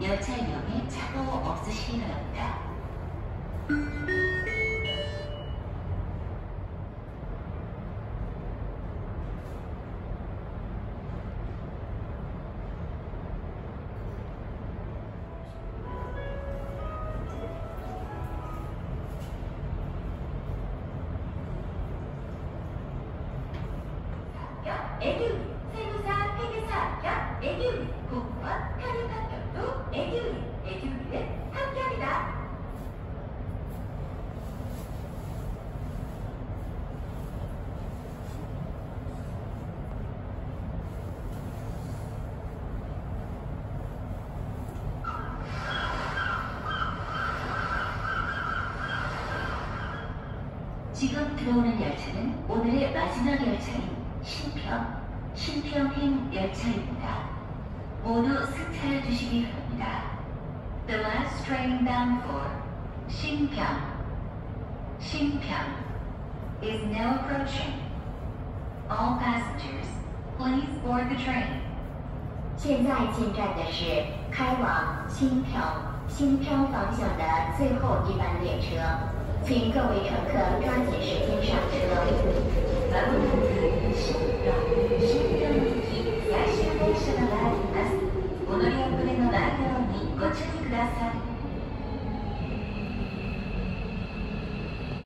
열차명에 차도. 합격, 애기우리, 세무사, 회계사 합격, 애기우리, 공무원, 편입 합격도 애기우리, 애기우리는 합격이다. 지금 들어오는 열차는 오늘의 마지막 열차인 신평, 신평행 열차입니다. 모두 승차해 주시기 바랍니다. The last train bound for 신평, 신평 is now approaching. All passengers, please board the train. 现在进站的是开往新평、新평方向的最后一班列车， 请各位乘客抓紧